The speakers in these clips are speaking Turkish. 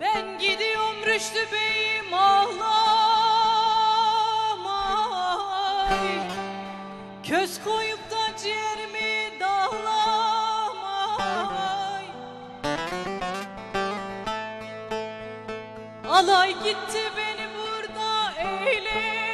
Ben gidiyorum Rüştü Bey'im ağlamay Köz koyup da ciğerimi dağlamay Alay gitti beni burada eylemek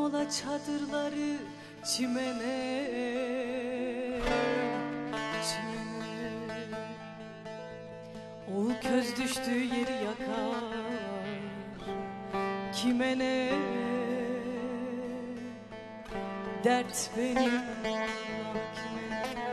Kurdum ola çadırları çimene Çimene Oğul köz düştüğü yeri yakar Kime ne Dert benim kime?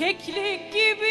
Keklik gibi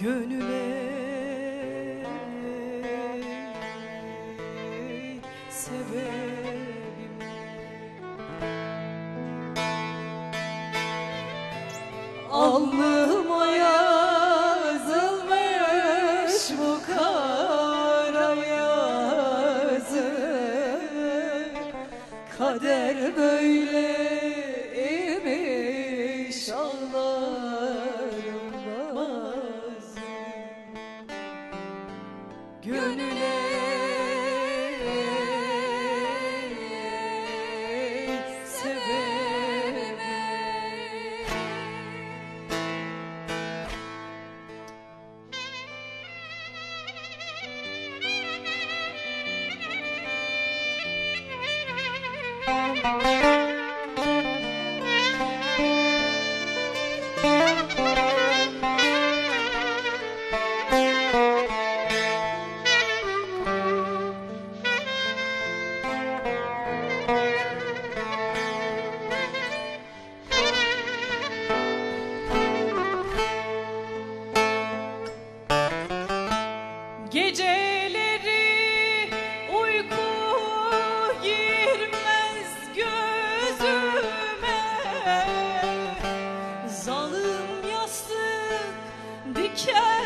Gönüle. Sebebim. Alnıma yazılmış bu kara yazı Kader böyleymiş Gönüle. Sebebim Geceleri uyku girmez gözüme. Zalim yastık diken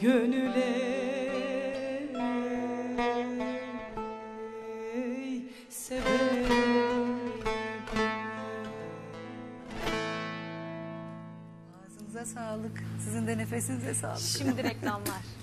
Gönüle Ağzınıza sağlık. Sizin de nefesinize sağlık. Şimdi reklamlar.